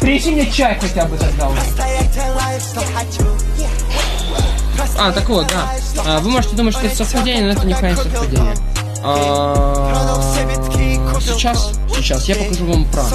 Принеси мне чай хотя бы тогда уже. А, так вот, да. А, вы можете думать, что это совпадение, но это не не совпадение. А, сейчас, сейчас, я покажу вам правду.